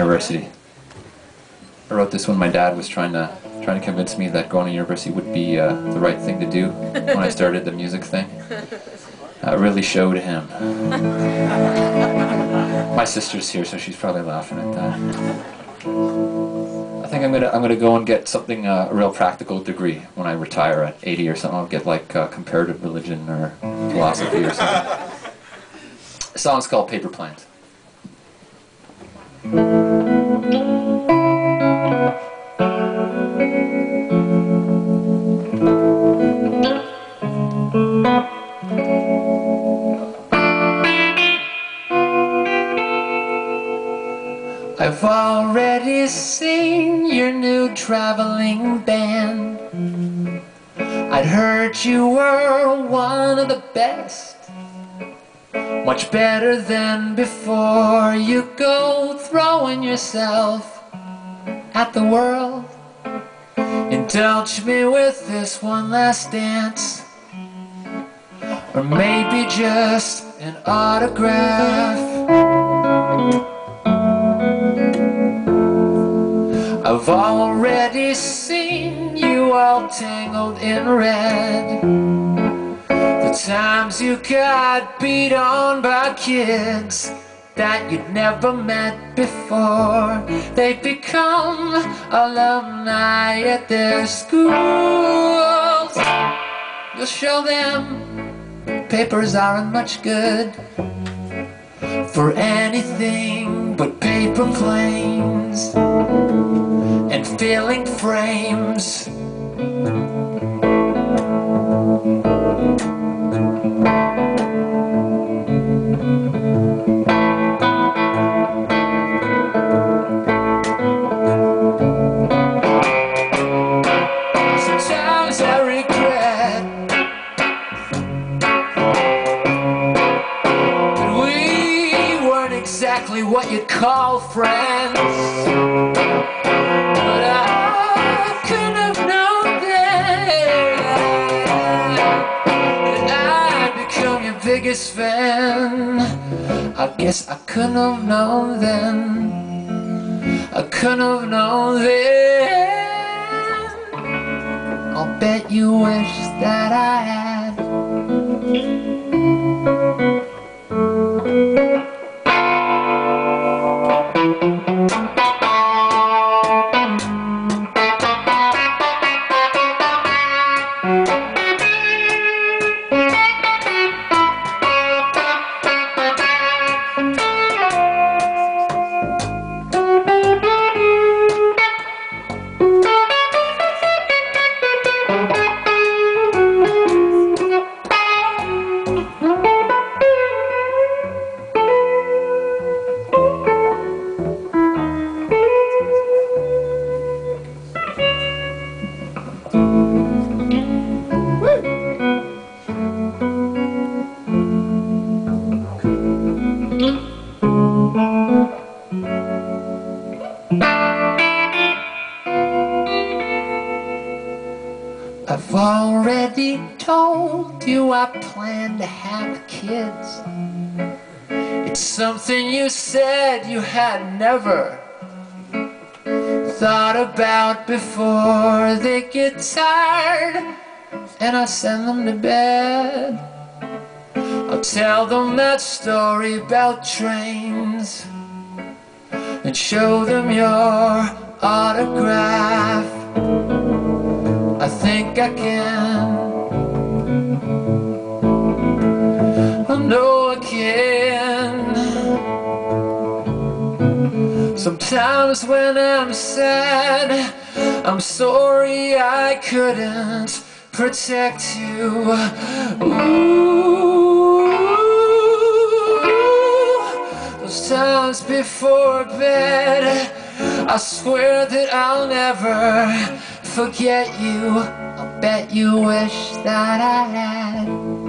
university. I wrote this when my dad was trying to trying to convince me that going to university would be uh, the right thing to do when I started the music thing. I really showed him. My sister's here, so she's probably laughing at that. I think I'm gonna I'm gonna go and get something uh, a real practical degree when I retire at 80 or something. I'll get like uh, comparative religion or philosophy or something. The song's called Paper Planes. I've already seen your new traveling band. I'd heard you were one of the best. Much better than before. You go throwing yourself at the world. Indulge me with this one last dance. Or maybe just an autograph. I've already seen you all tangled in red. The times you got beat on by kids that you'd never met before. They've become alumni at their schools. You'll show them papers aren't much good For anything but paper planes and filling frames. Exactly what you'd call friends. But I could have known then that I'd become your biggest fan. I guess I couldn't have known then. I couldn't have known then. I'll bet you wish that I I've already told you I plan to have kids. It's something you said you had never thought about before they get tired and I send them to bed. I'll tell them that story about trains and show them your autograph. I think I can. I know I can. Sometimes when I'm sad, I'm sorry I couldn't protect you. Ooh, those times before bed, I swear that I'll never forget you. Bet you wish that I had.